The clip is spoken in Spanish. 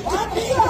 ¡Vale!